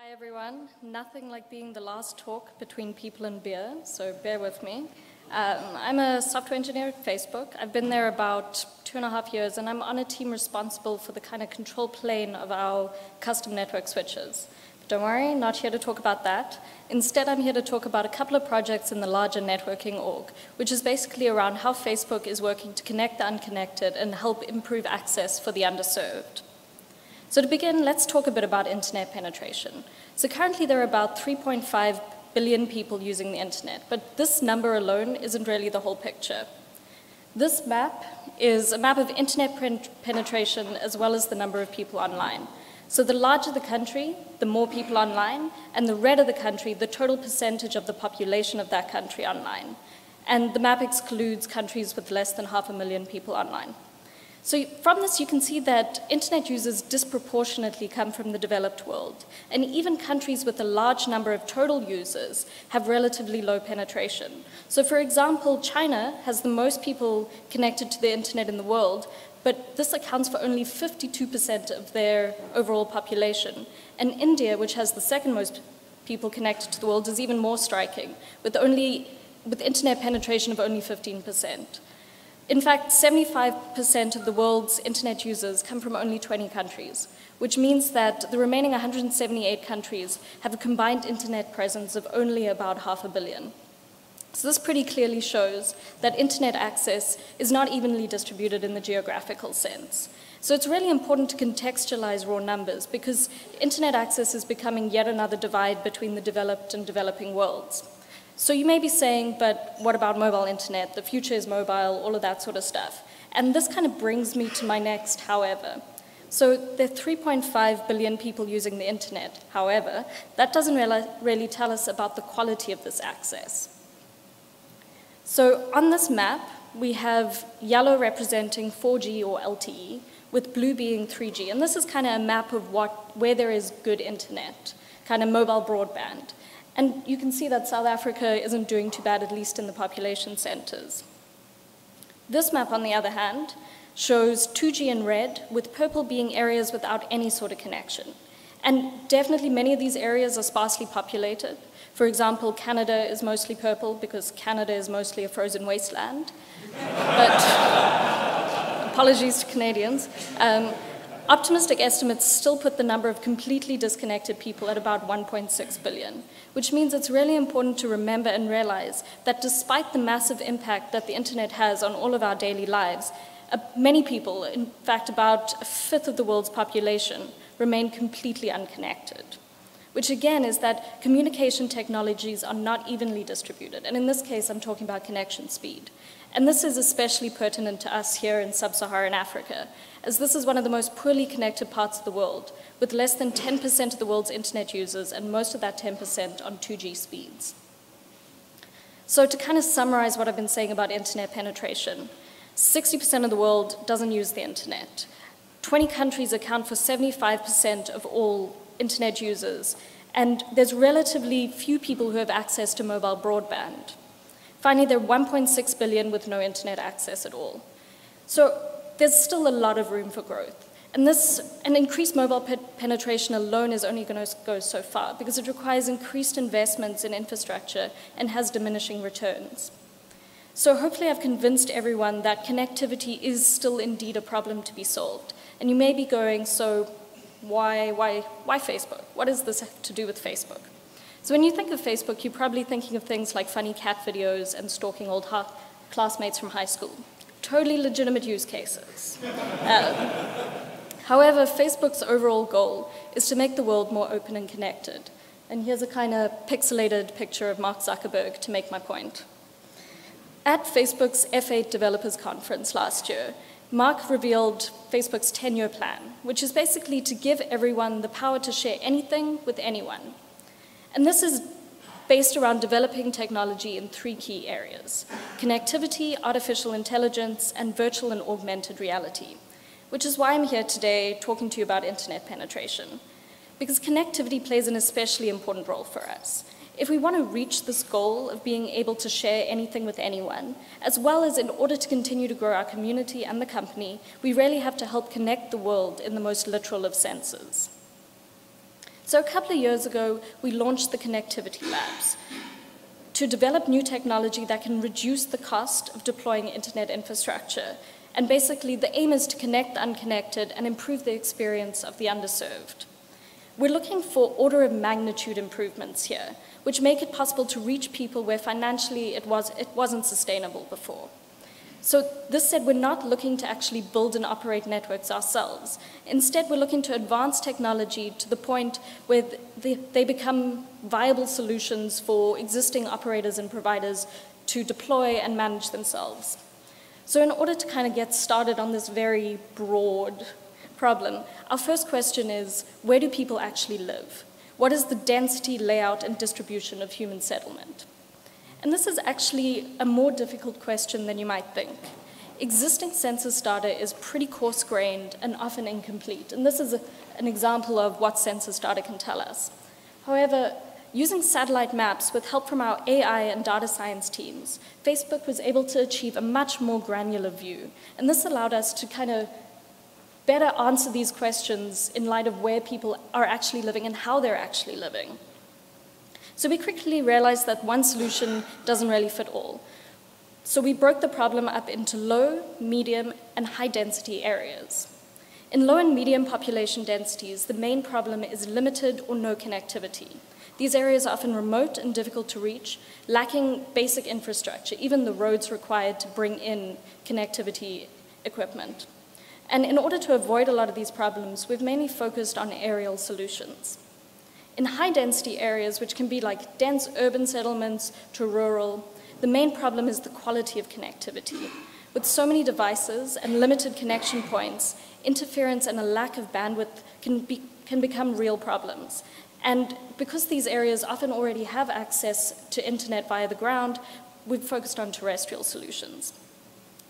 Hi everyone. Nothing like being the last talk between people and beer, so bear with me. Um, I'm a software engineer at Facebook. I've been there about two and a half years, and I'm on a team responsible for the kind of control plane of our custom network switches. But don't worry, not here to talk about that. Instead, I'm here to talk about a couple of projects in the larger networking org, which is basically around how Facebook is working to connect the unconnected and help improve access for the underserved. So to begin, let's talk a bit about internet penetration. So currently there are about 3.5 billion people using the internet, but this number alone isn't really the whole picture. This map is a map of internet penetration as well as the number of people online. So the larger the country, the more people online, and the redder the country, the total percentage of the population of that country online. And the map excludes countries with less than half a million people online. So from this, you can see that internet users disproportionately come from the developed world. And even countries with a large number of total users have relatively low penetration. So for example, China has the most people connected to the internet in the world, but this accounts for only 52% of their overall population. And India, which has the second most people connected to the world, is even more striking, with only with internet penetration of only 15%. In fact, 75% of the world's internet users come from only 20 countries, which means that the remaining 178 countries have a combined internet presence of only about half a billion. So this pretty clearly shows that internet access is not evenly distributed in the geographical sense. So it's really important to contextualize raw numbers because internet access is becoming yet another divide between the developed and developing worlds. So you may be saying, but what about mobile internet? The future is mobile, all of that sort of stuff. And this kind of brings me to my next however. So there are 3.5 billion people using the internet. However, that doesn't really tell us about the quality of this access. So on this map, we have yellow representing 4G or LTE, with blue being 3G. And this is kind of a map of what, where there is good internet, kind of mobile broadband. And you can see that South Africa isn't doing too bad, at least in the population centers. This map, on the other hand, shows 2G in red, with purple being areas without any sort of connection. And definitely many of these areas are sparsely populated. For example, Canada is mostly purple because Canada is mostly a frozen wasteland. but apologies to Canadians. Um, Optimistic estimates still put the number of completely disconnected people at about 1.6 billion, which means it's really important to remember and realize that despite the massive impact that the internet has on all of our daily lives, uh, many people, in fact about a fifth of the world's population, remain completely unconnected. Which again is that communication technologies are not evenly distributed. And in this case, I'm talking about connection speed. And this is especially pertinent to us here in sub-Saharan Africa, as this is one of the most poorly connected parts of the world, with less than 10% of the world's internet users and most of that 10% on 2G speeds. So to kind of summarize what I've been saying about internet penetration, 60% of the world doesn't use the internet. 20 countries account for 75% of all internet users, and there's relatively few people who have access to mobile broadband. Finally, there are 1.6 billion with no internet access at all. So there's still a lot of room for growth. And this, an increased mobile pe penetration alone is only going to go so far because it requires increased investments in infrastructure and has diminishing returns. So hopefully I've convinced everyone that connectivity is still indeed a problem to be solved. And you may be going, so why, why, why Facebook? What does this have to do with Facebook? So when you think of Facebook, you're probably thinking of things like funny cat videos and stalking old classmates from high school. Totally legitimate use cases. Um, however, Facebook's overall goal is to make the world more open and connected. And here's a kind of pixelated picture of Mark Zuckerberg to make my point. At Facebook's F8 Developers Conference last year, Mark revealed Facebook's 10-year plan, which is basically to give everyone the power to share anything with anyone, and this is based around developing technology in three key areas connectivity, artificial intelligence, and virtual and augmented reality, which is why I'm here today talking to you about internet penetration. Because connectivity plays an especially important role for us. If we want to reach this goal of being able to share anything with anyone, as well as in order to continue to grow our community and the company, we really have to help connect the world in the most literal of senses. So a couple of years ago, we launched the Connectivity Labs to develop new technology that can reduce the cost of deploying internet infrastructure. And basically, the aim is to connect the unconnected and improve the experience of the underserved. We're looking for order of magnitude improvements here, which make it possible to reach people where financially it, was, it wasn't sustainable before. So this said, we're not looking to actually build and operate networks ourselves. Instead, we're looking to advance technology to the point where they, become viable solutions for existing operators and providers to deploy and manage themselves. So in order to kind of get started on this very broad problem, our first question is, where do people actually live? What is the density, layout, and distribution of human settlement? And this is actually a more difficult question than you might think. Existing census data is pretty coarse-grained and often incomplete, and this is a, an example of what census data can tell us. However, using satellite maps with help from our AI and data science teams, Facebook was able to achieve a much more granular view, and this allowed us to kind of better answer these questions in light of where people are actually living and how they're actually living. So we quickly realized that one solution doesn't really fit all. So we broke the problem up into low, medium, and high density areas. In low and medium population densities, the main problem is limited or no connectivity. These areas are often remote and difficult to reach, lacking basic infrastructure, even the roads required to bring in connectivity equipment. And in order to avoid a lot of these problems, we've mainly focused on aerial solutions. In high density areas, which can be like dense urban settlements to rural, the main problem is the quality of connectivity. With so many devices and limited connection points, interference and a lack of bandwidth can, be, can become real problems. And because these areas often already have access to internet via the ground, we've focused on terrestrial solutions.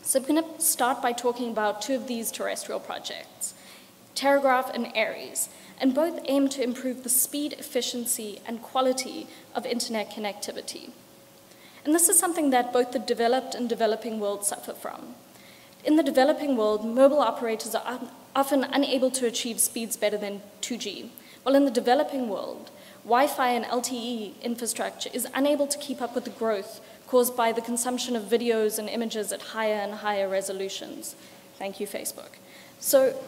So I'm going to start by talking about two of these terrestrial projects, Terragraph and Aries and both aim to improve the speed, efficiency, and quality of internet connectivity. And this is something that both the developed and developing world suffer from. In the developing world, mobile operators are often unable to achieve speeds better than 2G, while in the developing world, Wi-Fi and LTE infrastructure is unable to keep up with the growth caused by the consumption of videos and images at higher and higher resolutions. Thank you, Facebook. So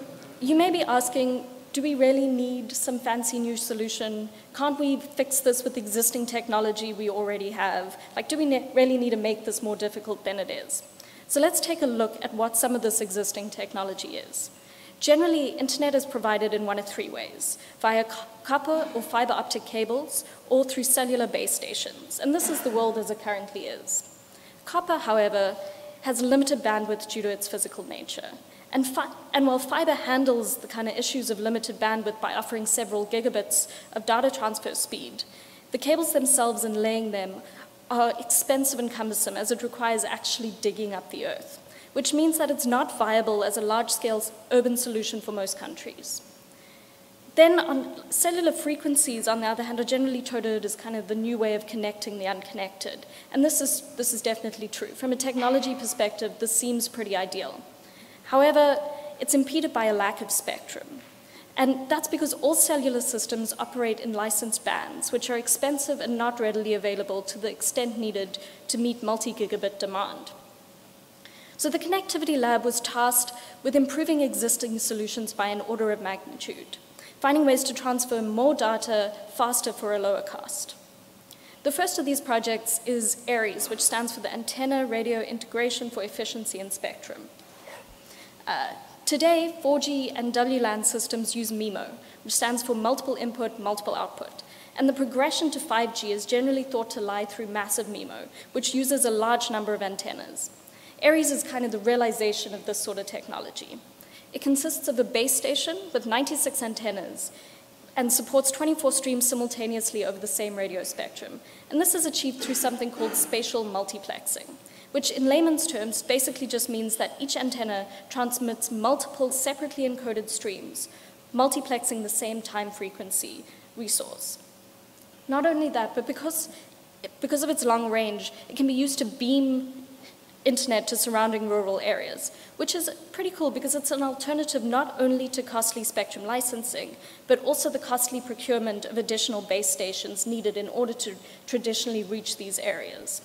you may be asking, do we really need some fancy new solution? Can't we fix this with existing technology we already have? Like, do we ne really need to make this more difficult than it is? So let's take a look at what some of this existing technology is. Generally, internet is provided in one of three ways, via copper or fiber optic cables, or through cellular base stations. And this is the world as it currently is. Copper, however, has limited bandwidth due to its physical nature. And, and, while fiber handles the kind of issues of limited bandwidth by offering several gigabits of data transfer speed, the cables themselves and laying them are expensive and cumbersome as it requires actually digging up the earth, which means that it's not viable as a large-scale urban solution for most countries. Then on cellular frequencies, on the other hand, are generally touted as kind of the new way of connecting the unconnected. And this is, this is definitely true. From a technology perspective, this seems pretty ideal. However, it's impeded by a lack of spectrum. And that's because all cellular systems operate in licensed bands, which are expensive and not readily available to the extent needed to meet multi-gigabit demand. So the Connectivity Lab was tasked with improving existing solutions by an order of magnitude, finding ways to transfer more data faster for a lower cost. The first of these projects is ARIES, which stands for the Antenna Radio Integration for Efficiency and Spectrum. Uh, today, 4G and WLAN systems use MIMO, which stands for multiple input, multiple output. And the progression to 5G is generally thought to lie through massive MIMO, which uses a large number of antennas. ARIES is kind of the realization of this sort of technology. It consists of a base station with 96 antennas and supports 24 streams simultaneously over the same radio spectrum. And this is achieved through something called spatial multiplexing which in layman's terms basically just means that each antenna transmits multiple separately encoded streams, multiplexing the same time frequency resource. Not only that, but because, because of its long range, it can be used to beam internet to surrounding rural areas, which is pretty cool because it's an alternative not only to costly spectrum licensing, but also the costly procurement of additional base stations needed in order to traditionally reach these areas.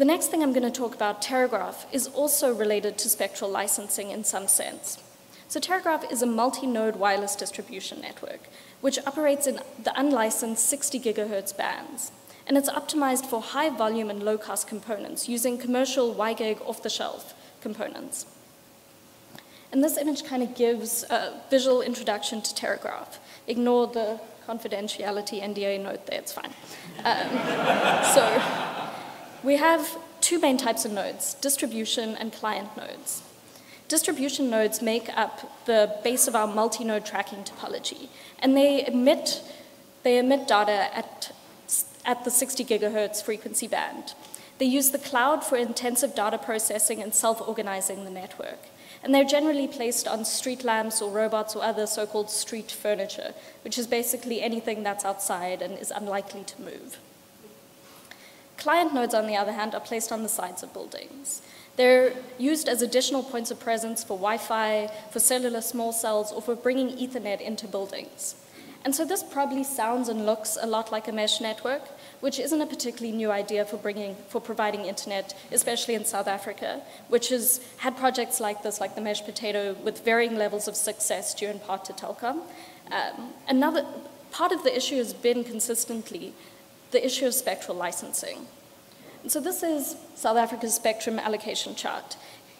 The next thing I'm going to talk about, Terragraph, is also related to spectral licensing in some sense. So Terragraph is a multi-node wireless distribution network, which operates in the unlicensed 60 gigahertz bands and it's optimized for high volume and low cost components using commercial WiGig off-the-shelf components. And this image kind of gives a visual introduction to Terragraph. Ignore the confidentiality NDA note there, it's fine. Um, so we have two main types of nodes, distribution and client nodes. Distribution nodes make up the base of our multi-node tracking topology, and they emit, they emit data at at the 60 gigahertz frequency band. They use the cloud for intensive data processing and self-organizing the network. And they're generally placed on street lamps or robots or other so-called street furniture, which is basically anything that's outside and is unlikely to move. Client nodes, on the other hand, are placed on the sides of buildings. They're used as additional points of presence for Wi-Fi, for cellular small cells, or for bringing Ethernet into buildings. And so this probably sounds and looks a lot like a mesh network, which isn't a particularly new idea for, bringing, for providing internet, especially in South Africa, which has had projects like this, like the mesh potato, with varying levels of success due in part to Telkom. Um, another part of the issue has been consistently the issue of spectral licensing. And so this is South Africa's spectrum allocation chart.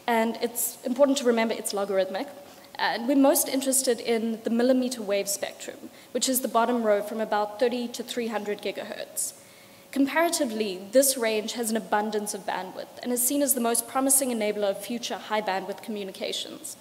And it's important to remember it's logarithmic. And we're most interested in the millimeter wave spectrum, which is the bottom row from about 30 to 300 gigahertz. Comparatively, this range has an abundance of bandwidth and is seen as the most promising enabler of future high bandwidth communications.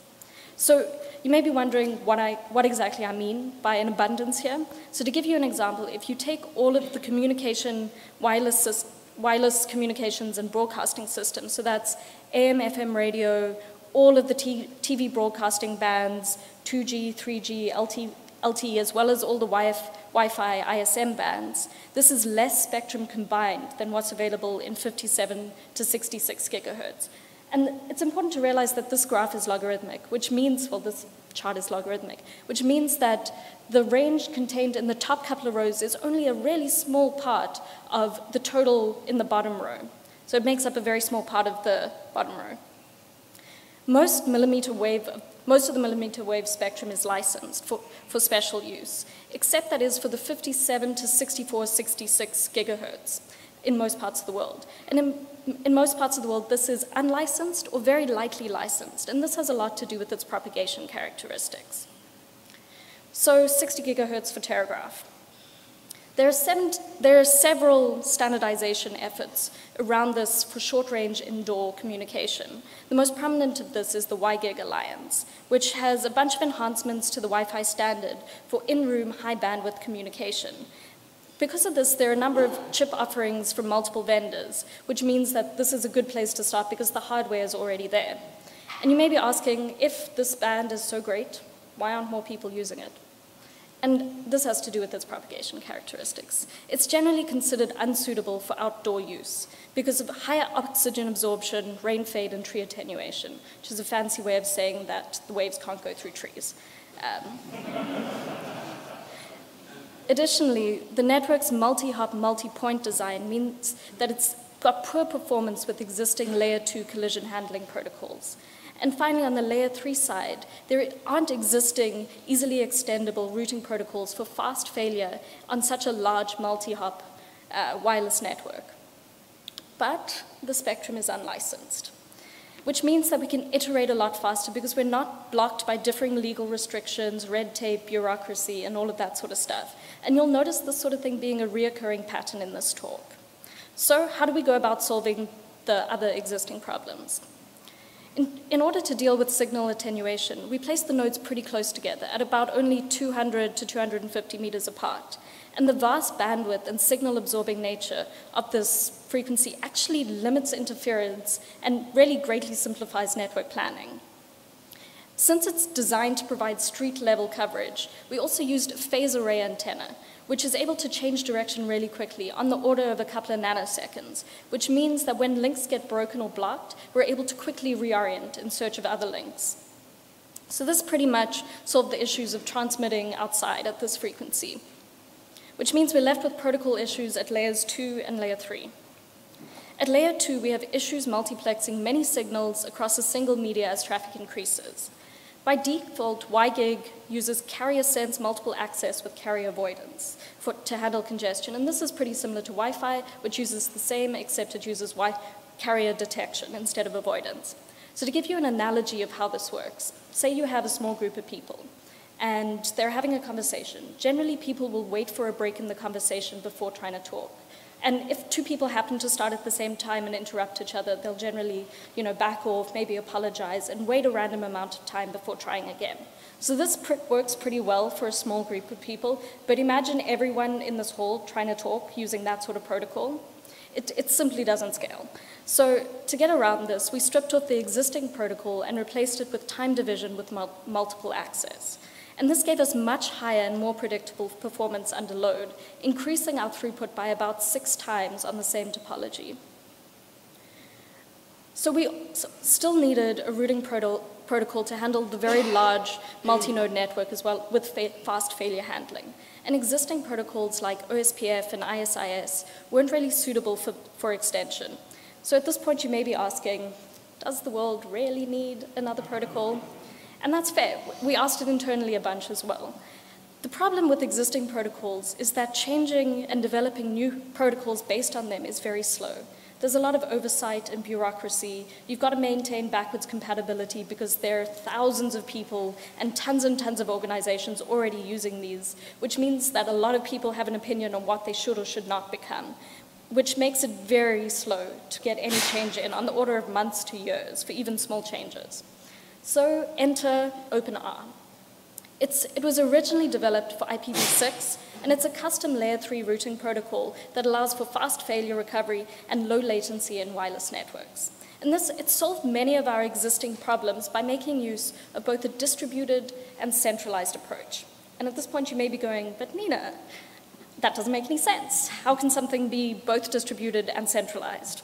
So you may be wondering what, I, what exactly I mean by an abundance here. So to give you an example, if you take all of the communication wireless, wireless communications and broadcasting systems, so that's AM, FM radio, all of the TV broadcasting bands, 2G, 3G, LT, LTE, as well as all the Wi-Fi ISM bands. This is less spectrum combined than what's available in 57 to 66 gigahertz. And it's important to realize that this graph is logarithmic, which means, well, this chart is logarithmic, which means that the range contained in the top couple of rows is only a really small part of the total in the bottom row. So it makes up a very small part of the bottom row. Most millimeter wave, most of the millimeter wave spectrum is licensed for, for special use, except that is for the 57 to 64, 66 gigahertz in most parts of the world. And in, in most parts of the world, this is unlicensed or very lightly licensed, and this has a lot to do with its propagation characteristics. So 60 gigahertz for Terragraph. There are, seven, there are several standardization efforts around this for short-range indoor communication. The most prominent of this is the WiGig Alliance, which has a bunch of enhancements to the Wi-Fi standard for in-room high-bandwidth communication. Because of this, there are a number of chip offerings from multiple vendors, which means that this is a good place to start because the hardware is already there. And you may be asking, if this band is so great, why aren't more people using it? And this has to do with its propagation characteristics. It's generally considered unsuitable for outdoor use because of higher oxygen absorption, rain fade, and tree attenuation, which is a fancy way of saying that the waves can't go through trees. Um, additionally, the network's multi-hop, multi-point design means that it's got poor performance with existing layer 2 collision handling protocols. And finally, on the layer three side, there aren't existing easily extendable routing protocols for fast failure on such a large multi-hop uh, wireless network. But the spectrum is unlicensed, which means that we can iterate a lot faster because we're not blocked by differing legal restrictions, red tape, bureaucracy, and all of that sort of stuff. And you'll notice this sort of thing being a reoccurring pattern in this talk. So how do we go about solving the other existing problems? In, in, order to deal with signal attenuation, we place the nodes pretty close together at about only 200 to 250 meters apart. And the vast bandwidth and signal absorbing nature of this frequency actually limits interference and really greatly simplifies network planning. Since it's designed to provide street level coverage, we also used a phase array antenna, which is able to change direction really quickly on the order of a couple of nanoseconds, which means that when links get broken or blocked, we're able to quickly reorient in search of other links. So this pretty much solved the issues of transmitting outside at this frequency, which means we're left with protocol issues at layers 2 and layer 3. At layer 2, we have issues multiplexing many signals across a single media as traffic increases. By default, WiGig uses carrier sense multiple access with carrier avoidance for, to handle congestion. And this is pretty similar to Wi-Fi, which uses the same, except it uses carrier detection instead of avoidance. So to give you an analogy of how this works, say you have a small group of people and they're having a conversation. Generally, people will wait for a break in the conversation before trying to talk. And if two people happen to start at the same time and interrupt each other, they'll generally, you know, back off, maybe apologize, and wait a random amount of time before trying again. So this pr works pretty well for a small group of people, but imagine everyone in this hall trying to talk using that sort of protocol. It, it simply doesn't scale. So to get around this, we stripped off the existing protocol and replaced it with time division with mul multiple access. And this gave us much higher and more predictable performance under load, increasing our throughput by about six times on the same topology. So we still needed a routing proto protocol to handle the very large multi-node network as well with fa fast failure handling. And existing protocols like OSPF and ISIS weren't really suitable for, for extension. So at this point you may be asking, does the world really need another protocol? And that's fair. We asked it internally a bunch as well. The problem with existing protocols is that changing and developing new protocols based on them is very slow. There's a lot of oversight and bureaucracy. You've got to maintain backwards compatibility because there are thousands of people and tons and tons of organizations already using these, which means that a lot of people have an opinion on what they should or should not become, which makes it very slow to get any change in on the order of months to years for even small changes. So enter OpenR. It's, it was originally developed for IPv6, and it's a custom layer 3 routing protocol that allows for fast failure recovery and low latency in wireless networks. And this, it solved many of our existing problems by making use of both a distributed and centralized approach. And at this point you may be going, but Nina, that doesn't make any sense. How can something be both distributed and centralized?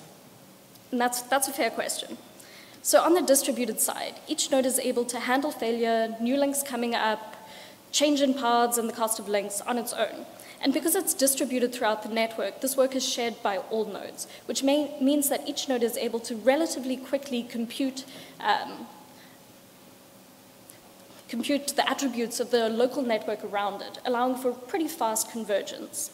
And that's, that's a fair question. So on the distributed side, each node is able to handle failure, new links coming up, change in paths, and the cost of links on its own. And because it's distributed throughout the network, this work is shared by all nodes, which may, means that each node is able to relatively quickly compute um, compute the attributes of the local network around it, allowing for pretty fast convergence.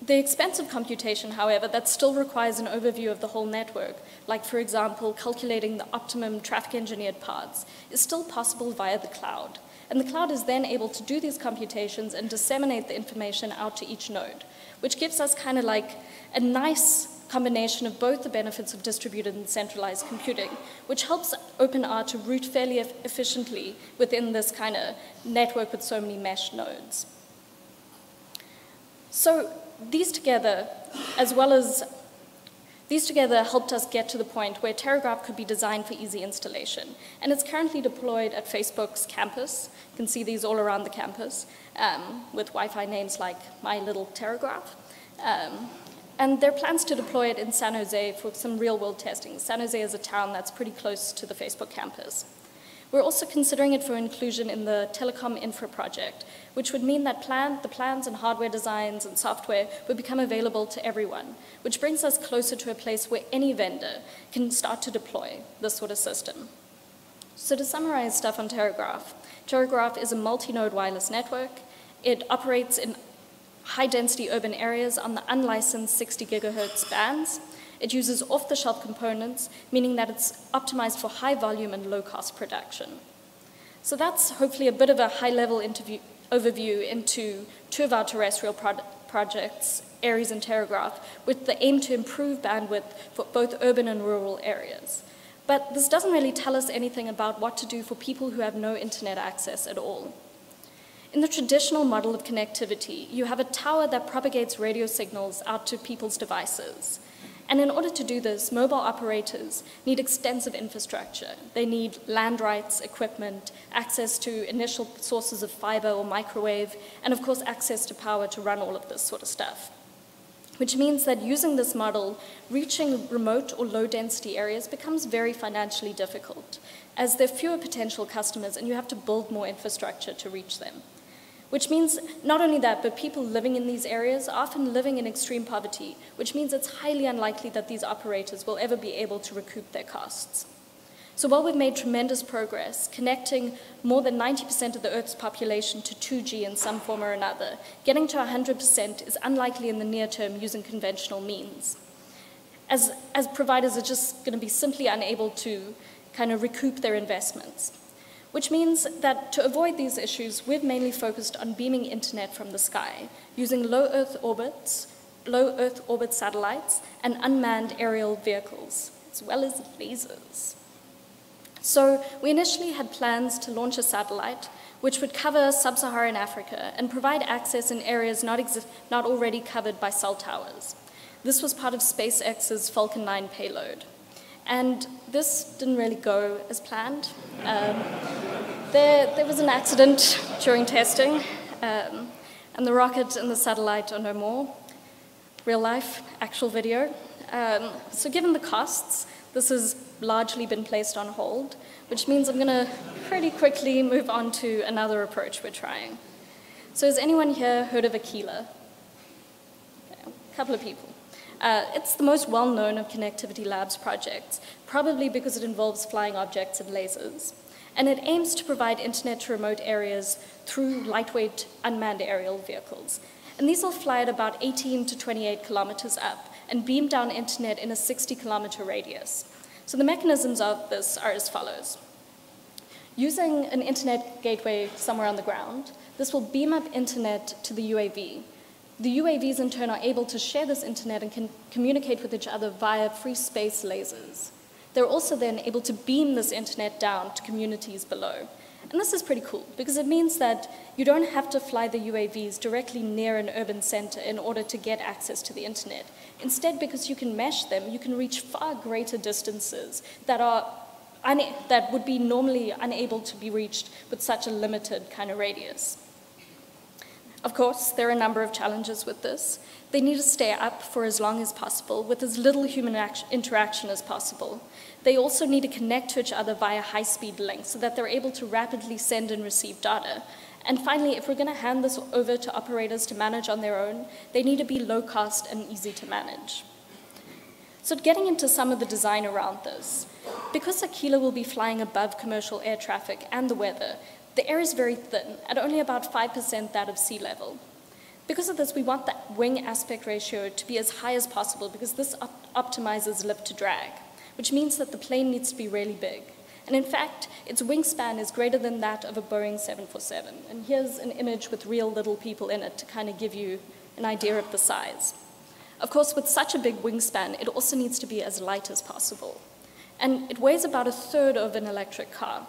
The expensive computation, however, that still requires an overview of the whole network, like for example, calculating the optimum traffic engineered paths, is still possible via the cloud. And the cloud is then able to do these computations and disseminate the information out to each node, which gives us kind of like a nice combination of both the benefits of distributed and centralized computing, which helps OpenR to route fairly efficiently within this kind of network with so many mesh nodes. So these together, as well as these together helped us get to the point where Terragraph could be designed for easy installation. And it's currently deployed at Facebook's campus. You can see these all around the campus um, with Wi-Fi names like My Little Terragraph. Um, and there are plans to deploy it in San Jose for some real-world testing. San Jose is a town that's pretty close to the Facebook campus. We're also considering it for inclusion in the Telecom Infra project, which would mean that plan, the plans and hardware designs and software would become available to everyone, which brings us closer to a place where any vendor can start to deploy this sort of system. So to summarize stuff on Terragraph, Terragraph is a multi-node wireless network. It operates in high-density urban areas on the unlicensed 60 gigahertz bands, it uses off-the-shelf components, meaning that it's optimized for high volume and low-cost production. So that's hopefully a bit of a high-level overview into two of our terrestrial pro projects, Aries and Terragraph, with the aim to improve bandwidth for both urban and rural areas. But this doesn't really tell us anything about what to do for people who have no internet access at all. In the traditional model of connectivity, you have a tower that propagates radio signals out to people's devices. And in order to do this, mobile operators need extensive infrastructure. They need land rights, equipment, access to initial sources of fiber or microwave, and of course access to power to run all of this sort of stuff. Which means that using this model, reaching remote or low density areas becomes very financially difficult, as there are fewer potential customers and you have to build more infrastructure to reach them. Which means not only that, but people living in these areas are often living in extreme poverty, which means it's highly unlikely that these operators will ever be able to recoup their costs. So while we've made tremendous progress, connecting more than 90% of the Earth's population to 2G in some form or another, getting to 100% is unlikely in the near term using conventional means. As, as providers are just going to be simply unable to kind of recoup their investments which means that to avoid these issues, we've mainly focused on beaming internet from the sky, using low Earth orbits, low Earth orbit satellites, and unmanned aerial vehicles, as well as lasers. So we initially had plans to launch a satellite which would cover sub-Saharan Africa and provide access in areas not, not already covered by cell towers. This was part of SpaceX's Falcon 9 payload. And this didn't really go as planned. Um, there, there, was an accident during testing, um, and the rocket and the satellite are no more. Real life, actual video. Um, so, given the costs, this has largely been placed on hold, which means I'm going to pretty quickly move on to another approach we're trying. So, has anyone here heard of Aquila? Okay, a couple of people. Uh, it's the most well-known of Connectivity Lab's projects, probably because it involves flying objects and lasers. And it aims to provide internet to remote areas through lightweight unmanned aerial vehicles. And these will fly at about 18 to 28 kilometers up and beam down internet in a 60 kilometer radius. So the mechanisms of this are as follows. Using an internet gateway somewhere on the ground, this will beam up internet to the UAV, the UAVs in turn are able to share this internet and can communicate with each other via free space lasers. They're also then able to beam this internet down to communities below. And this is pretty cool because it means that you don't have to fly the UAVs directly near an urban center in order to get access to the internet. Instead, because you can mesh them, you can reach far greater distances that are that would be normally unable to be reached with such a limited kind of radius. Of course, there are a number of challenges with this. They need to stay up for as long as possible with as little human interaction as possible. They also need to connect to each other via high-speed links so that they're able to rapidly send and receive data. And finally, if we're going to hand this over to operators to manage on their own, they need to be low cost and easy to manage. So getting into some of the design around this, because Aquila will be flying above commercial air traffic and the weather, the air is very thin, at only about 5% that of sea level. Because of this, we want the wing aspect ratio to be as high as possible because this op optimizes lift to drag, which means that the plane needs to be really big. And in fact, its wingspan is greater than that of a Boeing 747. And here's an image with real little people in it to kind of give you an idea of the size. Of course, with such a big wingspan, it also needs to be as light as possible. And it weighs about a third of an electric car.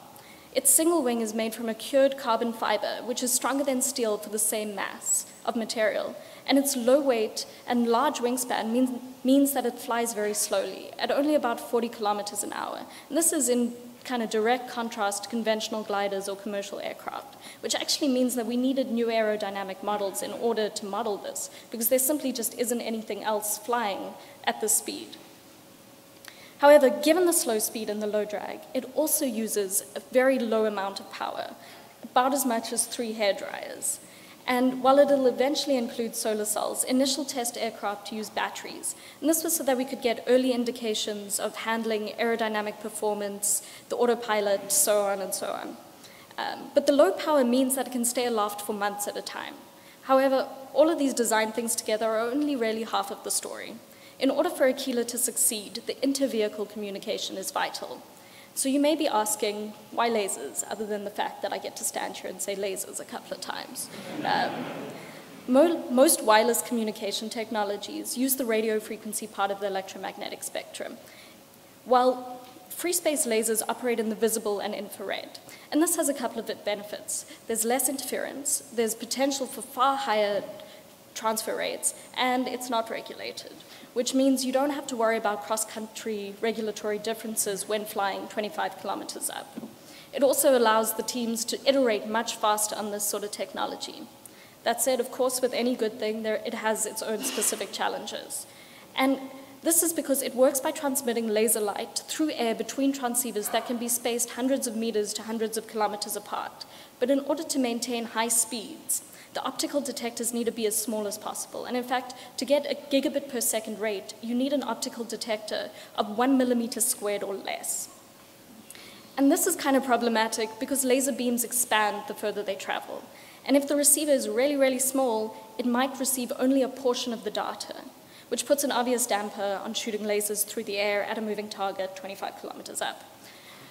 Its single wing is made from a cured carbon fiber, which is stronger than steel for the same mass of material. And its low weight and large wingspan means, means that it flies very slowly, at only about 40 kilometers an hour. And this is in kind of direct contrast to conventional gliders or commercial aircraft, which actually means that we needed new aerodynamic models in order to model this, because there simply just isn't anything else flying at this speed. However, given the slow speed and the low drag, it also uses a very low amount of power, about as much as three hair dryers. And while it'll eventually include solar cells, initial test aircraft use batteries. And this was so that we could get early indications of handling aerodynamic performance, the autopilot, so on and so on. Um, but the low power means that it can stay aloft for months at a time. However, all of these design things together are only really half of the story. In order for Aquila to succeed, the inter-vehicle communication is vital. So you may be asking, why lasers, other than the fact that I get to stand here and say lasers a couple of times. Um, most wireless communication technologies use the radio frequency part of the electromagnetic spectrum, while free space lasers operate in the visible and infrared. And this has a couple of benefits. There's less interference, there's potential for far higher transfer rates, and it's not regulated, which means you don't have to worry about cross-country regulatory differences when flying 25 kilometers up. It also allows the teams to iterate much faster on this sort of technology. That said, of course, with any good thing, there, it has its own specific challenges. And this is because it works by transmitting laser light through air between transceivers that can be spaced hundreds of meters to hundreds of kilometers apart. But in order to maintain high speeds, the optical detectors need to be as small as possible. And in fact, to get a gigabit per second rate, you need an optical detector of one millimeter squared or less. And this is kind of problematic because laser beams expand the further they travel. And if the receiver is really, really small, it might receive only a portion of the data, which puts an obvious damper on shooting lasers through the air at a moving target 25 kilometers up.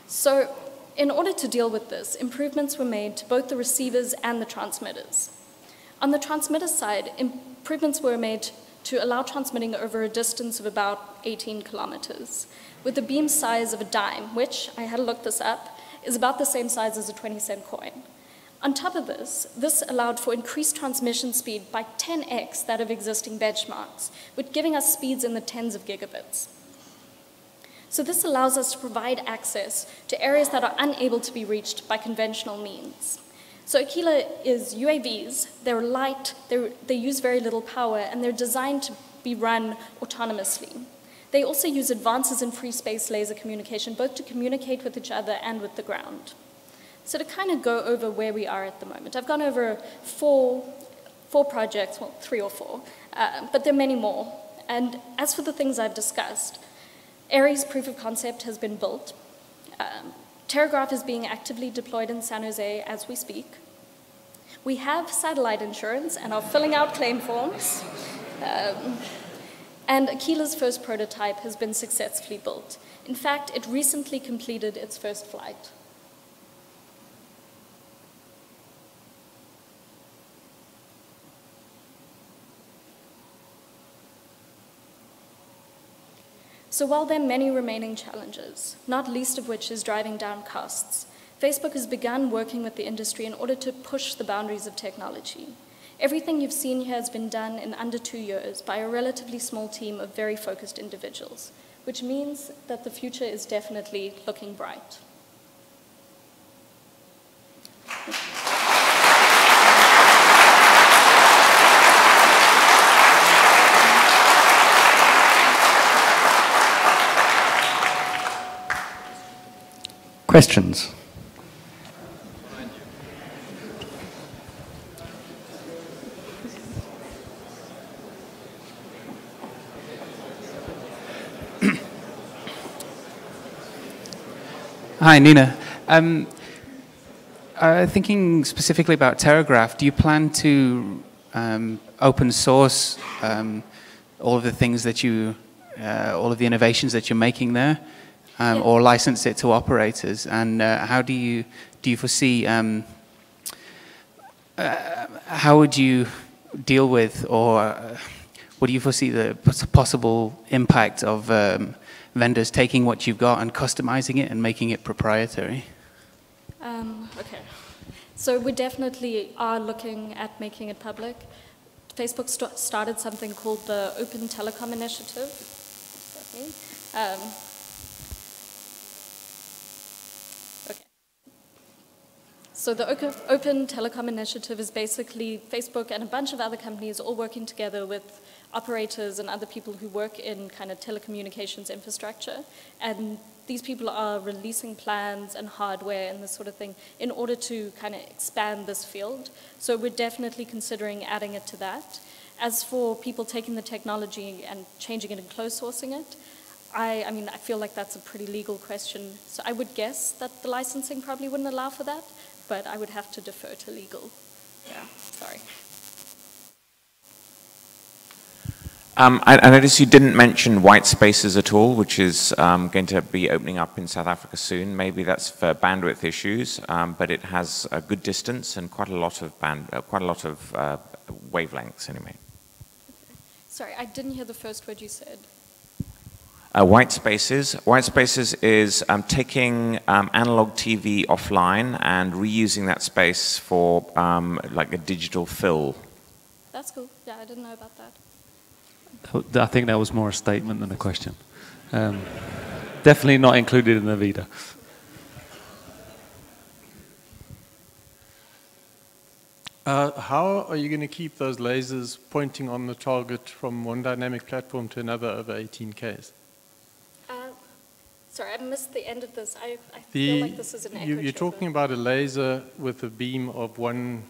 So in order to deal with this, improvements were made to both the receivers and the transmitters. On the transmitter side, improvements were made to allow transmitting over a distance of about 18 kilometers, with a beam size of a dime, which, I had to look this up, is about the same size as a 20 cent coin. On top of this, this allowed for increased transmission speed by 10x that of existing benchmarks, with giving us speeds in the tens of gigabits. So this allows us to provide access to areas that are unable to be reached by conventional means. So Aquila is UAVs, they're light, they're, they use very little power, and they're designed to be run autonomously. They also use advances in free space laser communication, both to communicate with each other and with the ground. So to kind of go over where we are at the moment, I've gone over four, four projects, well, three or four, uh, but there are many more. And as for the things I've discussed, ARIES proof of concept has been built. Um, Terragraph is being actively deployed in San Jose as we speak. We have satellite insurance and are filling out claim forms. Um, and Aquila's first prototype has been successfully built. In fact, it recently completed its first flight. So while there are many remaining challenges, not least of which is driving down costs, Facebook has begun working with the industry in order to push the boundaries of technology. Everything you've seen here has been done in under two years by a relatively small team of very focused individuals, which means that the future is definitely looking bright. Questions? Hi, Nina. Um, uh, thinking specifically about Terragraph, do you plan to um, open source um, all of the things that you, uh, all of the innovations that you're making there? Um, or license it to operators? And uh, how do you do you foresee um, uh, how would you deal with or uh, what do you foresee the possible impact of um, vendors taking what you've got and customizing it and making it proprietary? Um, okay. So we definitely are looking at making it public. Facebook st started something called the Open Telecom Initiative. Um, So the Open Telecom Initiative is basically Facebook and a bunch of other companies all working together with operators and other people who work in kind of telecommunications infrastructure. And these people are releasing plans and hardware and this sort of thing in order to kind of expand this field. So we're definitely considering adding it to that. As for people taking the technology and changing it and closed sourcing it, I, I mean, I feel like that's a pretty legal question. So I would guess that the licensing probably wouldn't allow for that but I would have to defer to legal. Yeah, sorry. Um, I, I noticed you didn't mention white spaces at all, which is um, going to be opening up in South Africa soon. Maybe that's for bandwidth issues, um, but it has a good distance and quite a lot of band, uh, quite a lot of uh, wavelengths anyway. Sorry, I didn't hear the first word you said. Uh, white spaces. White spaces is um, taking um, analog TV offline and reusing that space for um, like a digital fill. That's cool. Yeah, I didn't know about that. I think that was more a statement than a question. Um, definitely not included in the Vita. Uh, how are you going to keep those lasers pointing on the target from one dynamic platform to another over 18Ks? Sorry, I missed the end of this. I, I The, feel like this is an echo you, you're talking about a laser with a beam of one,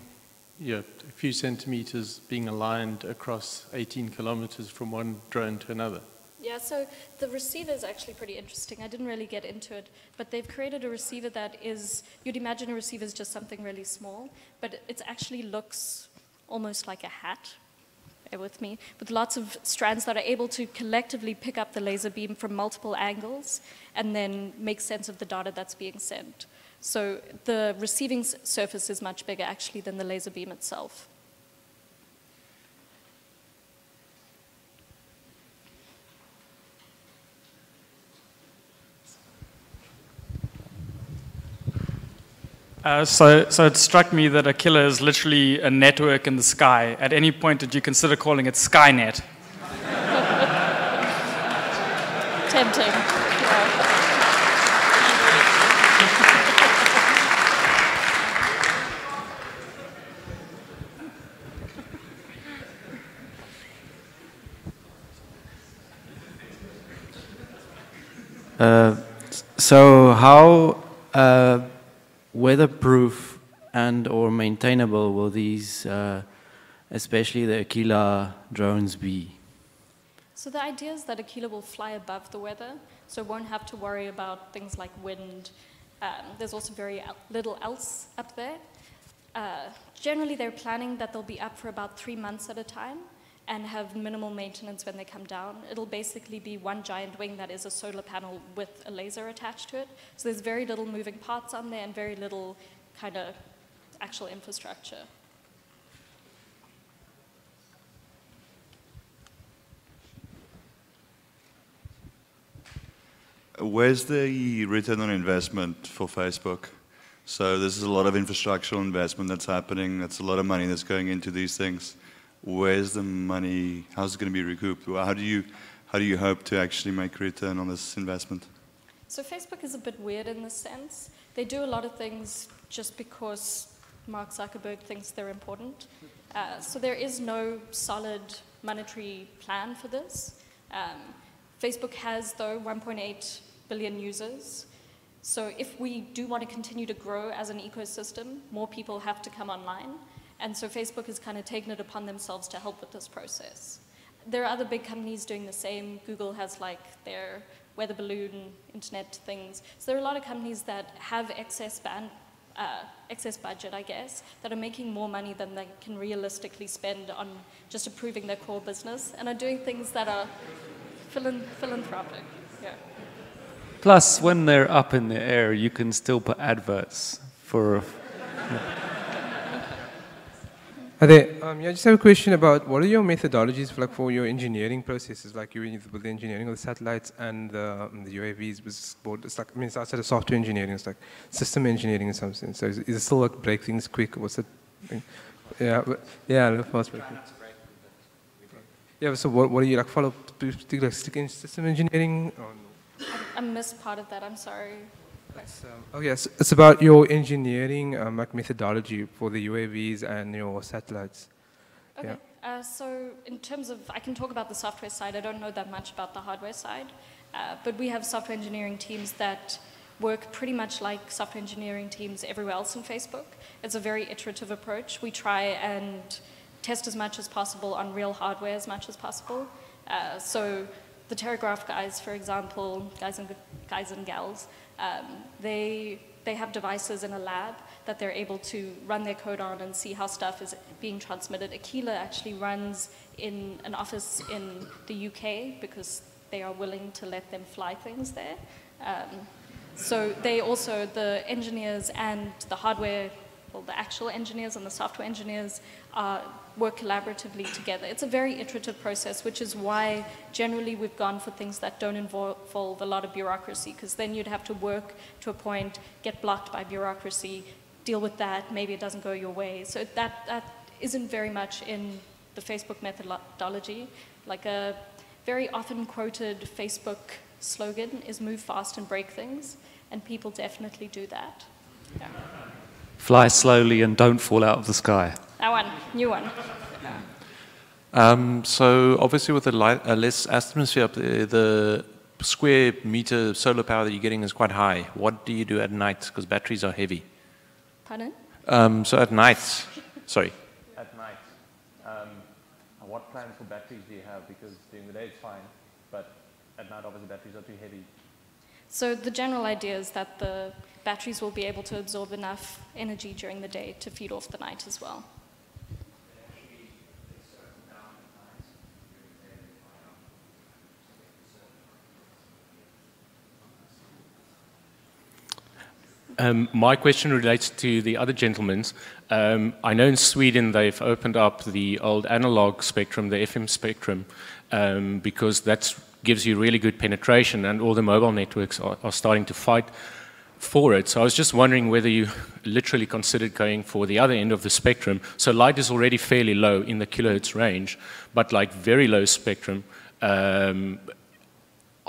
yeah, a few centimeters being aligned across 18 kilometers from one drone to another. Yeah, so the receiver is actually pretty interesting. I didn't really get into it, but they've created a receiver that is, you'd imagine a receiver is just something really small, but it actually looks almost like a hat, with me, with lots of strands that are able to collectively pick up the laser beam from multiple angles and then make sense of the data that's being sent. So the receiving surface is much bigger actually than the laser beam itself. Uh, so, so it struck me that Aquila is literally a network in the sky. At any point, did you consider calling it Skynet? Tempting. Yeah. Uh, so how uh, weatherproof and or maintainable will these, uh, especially the Aquila drones be? So the idea is that Aquila will fly above the weather, so won't have to worry about things like wind. Um, there's also very little else up there. Uh, generally, they're planning that they'll be up for about three months at a time and have minimal maintenance when they come down. It'll basically be one giant wing that is a solar panel with a laser attached to it. So there's very little moving parts on there and very little kind of actual infrastructure. Where's the return on investment for Facebook? So this is a lot of infrastructural investment that's happening. That's a lot of money that's going into these things. Where's the money? How's it going to be recouped? How do you, how do you hope to actually make a return on this investment? So Facebook is a bit weird in this sense. They do a lot of things just because Mark Zuckerberg thinks they're important. Uh, so there is no solid monetary plan for this. Um, Facebook has, though, 1.8 billion users. So if we do want to continue to grow as an ecosystem, more people have to come online. And so Facebook has kind of taken it upon themselves to help with this process. There are other big companies doing the same. Google has like their weather balloon internet things. So there are a lot of companies that have excess band, uh, excess budget, I guess, that are making more money than they can realistically spend on just improving their core business and are doing things that are philan- philanthropic. Yeah. Plus, when they're up in the air, you can still put adverts for. Hi there. Um, yeah, I just have a question about what are your methodologies for, like, for your engineering processes, like you with the engineering of the satellites and the, um, the UAVs. Was board, it's like I mean, it's outside of software engineering. It's like system engineering in some sense. So is, is it still like break things quick? What's it? Yeah, but, yeah, the fast break. Yeah. So what, what do you like follow? Particular stick in system engineering? Or no? I missed part of that, I'm sorry. It's, um, oh yes, it's about your engineering um, like methodology for the UAVs and your satellites. Okay. Yeah. Uh, so in terms of, I can talk about the software side. I don't know that much about the hardware side, uh, but we have software engineering teams that work pretty much like software engineering teams everywhere else in Facebook. It's a very iterative approach. We try and test as much as possible on real hardware as much as possible. Uh, so the Terragraph guys, for example, guys and guys and gals, um, they they have devices in a lab that they're able to run their code on and see how stuff is being transmitted. Aquila actually runs in an office in the UK because they are willing to let them fly things there. Um, so they also, the engineers and the hardware, well, the actual engineers and the software engineers uh, work collaboratively together. It's a very iterative process, which is why generally we've gone for things that don't involve a lot of bureaucracy, because then you'd have to work to a point, get blocked by bureaucracy, deal with that, maybe it doesn't go your way. So that, that isn't very much in the Facebook methodology. Like a very often quoted Facebook slogan is move fast and break things, and people definitely do that. Yeah. Fly slowly and don't fall out of the sky. That one, new one. Um, so obviously with a, light, a less atmosphere up there, the square meter solar power that you're getting is quite high. What do you do at night? Because batteries are heavy. Pardon? Um, so at night, sorry. At night, um, what plans for batteries do you have? Because during the day it's fine, but at night obviously batteries are too heavy. So the general idea is that the batteries will be able to absorb enough energy during the day to feed off the night as well. Um, my question relates to the other gentleman's. Um, I know in Sweden they've opened up the old analog spectrum, the FM spectrum, um, because that gives you really good penetration, and all the mobile networks are, are, starting to fight for it. So I was just wondering whether you literally considered going for the other end of the spectrum. So light is already fairly low in the kilohertz range, but like very low spectrum. Um,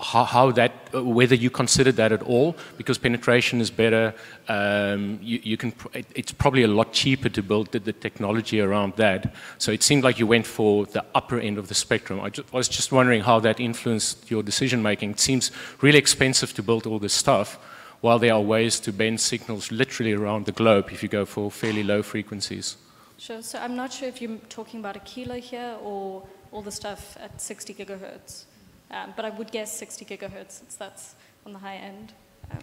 how, how, that, whether you considered that at all, because penetration is better. Um, you, you, can, it's probably a lot cheaper to build the, the, technology around that. So it seemed like you went for the upper end of the spectrum. I just, was just wondering how that influenced your decision making. It seems really expensive to build all this stuff, while there are ways to bend signals literally around the globe if you go for fairly low frequencies. Sure. So I'm not sure if you're talking about a kilo here or all the stuff at 60 gigahertz. Um, but I would guess 60 gigahertz since that's on the high end. Um,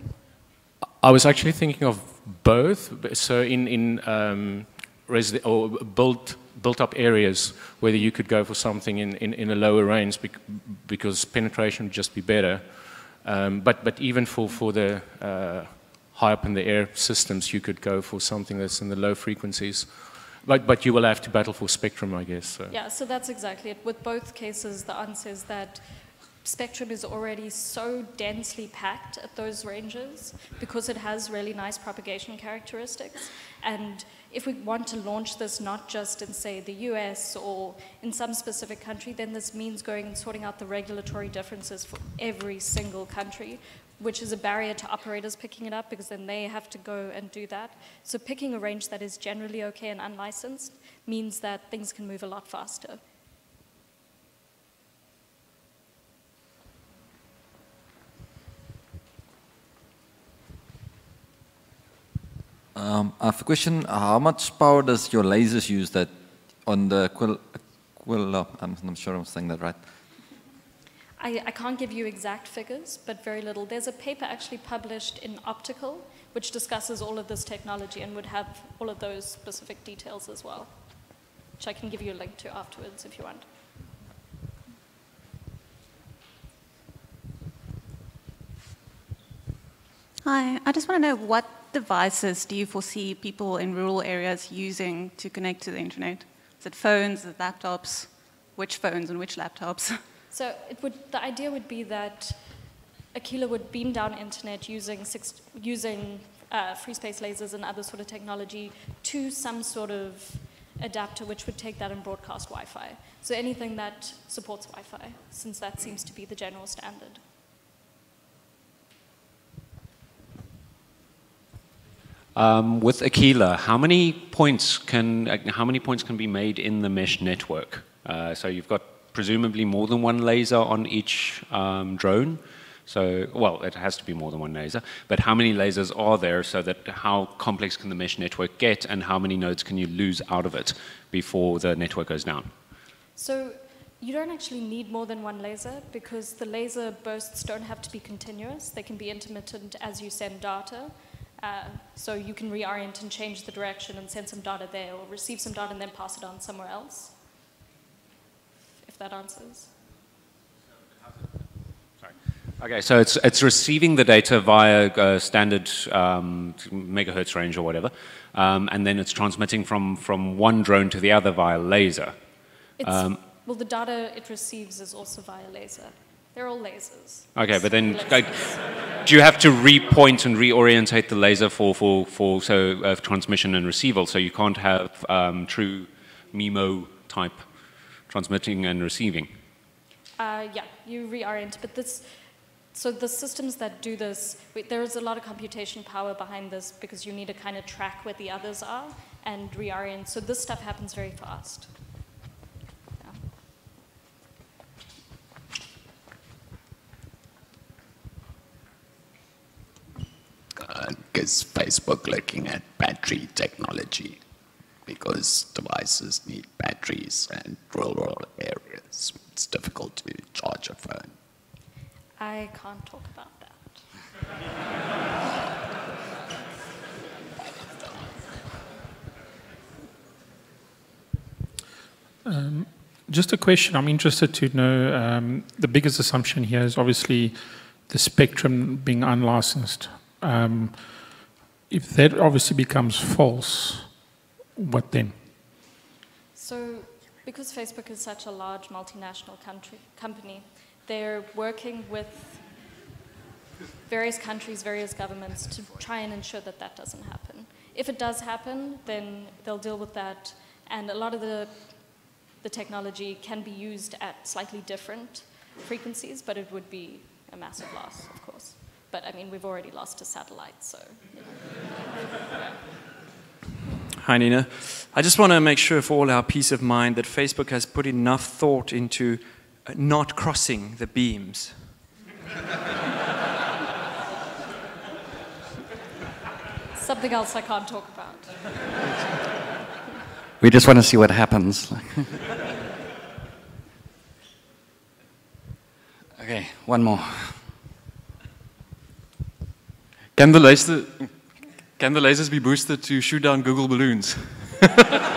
I was actually thinking of both. So in, in um, or built, built up areas, whether you could go for something in, in, in a lower range bec because penetration would just be better. Um, but, but even for, for the uh, high up in the air systems, you could go for something that's in the low frequencies. But, but you will have to battle for spectrum, I guess. So. Yeah, so that's exactly it. With both cases, the answer is that spectrum is already so densely packed at those ranges because it has really nice propagation characteristics. And if we want to launch this not just in, say, the US or in some specific country, then this means going and sorting out the regulatory differences for every single country, which is a barrier to operators picking it up because then they have to go and do that. So picking a range that is generally okay and unlicensed means that things can move a lot faster. Um, I have a question. How much power does your lasers use that on the Quill, Quill uh, I'm not sure I'm saying that right. I, I, can't give you exact figures, but very little. There's a paper actually published in Optica, which discusses all of this technology and would have all of those specific details as well, which I can give you a link to afterwards if you want. Hi, I just want to know what devices do you foresee people in rural areas using to connect to the internet? Is it phones, is it laptops? Which phones and which laptops? So would, the idea would be that Aquila would beam down internet using, six, using uh, free space lasers and other sort of technology to some sort of adapter which would take that and broadcast Wi-Fi. So anything that supports Wi-Fi, since that seems to be the general standard. Um, with Aquila, how many points can how many points can be made in the mesh network? Uh, so you've got presumably more than one laser on each um, drone. So, well, it has to be more than one laser. But how many lasers are there so that how complex can the mesh network get and how many nodes can you lose out of it before the network goes down? So you don't actually need more than one laser because the laser bursts don't have to be continuous. They can be intermittent as you send data. Uh, so you can reorient and change the direction and send some data there or receive some data and then pass it on somewhere else. If that answers. Okay, so it's, it's receiving the data via a standard um, megahertz range or whatever, um, and then it's transmitting from, from one drone to the other via laser. Um, well, the data it receives is also via laser. They're all lasers. Okay, but then like, do you have to repoint and reorientate the laser for, for, for so uh, transmission and receival? So you can't have um, true MIMO type transmitting and receiving. Uh, yeah, you reorient, but this, so the systems that do this, wait, there is a lot of computation power behind this because you need to kind of track where the others are and reorient. So this stuff happens very fast. Uh, is Facebook looking at battery technology? Because devices need batteries and rural areas. It's difficult to charge a phone. I can't talk about that. Um, just a question. I'm interested to know um, the biggest assumption here is obviously the spectrum being unlicensed. Um, if that obviously becomes false, what then? So, because Facebook is such a large multinational country, company, they're working with various countries, various governments to try and ensure that that doesn't happen. If it does happen, then they'll deal with that, and a lot of the the technology can be used at slightly different frequencies, but it would be a massive loss, of course. But I mean, we've already lost a satellite, so. You know. Hi, Nina. I just want to make sure for all our peace of mind that Facebook has put enough thought into uh, not crossing the beams. Something else I can't talk about. We just want to see what happens. okay, one more. Can the laser can the lasers be boosted to shoot down Google balloons?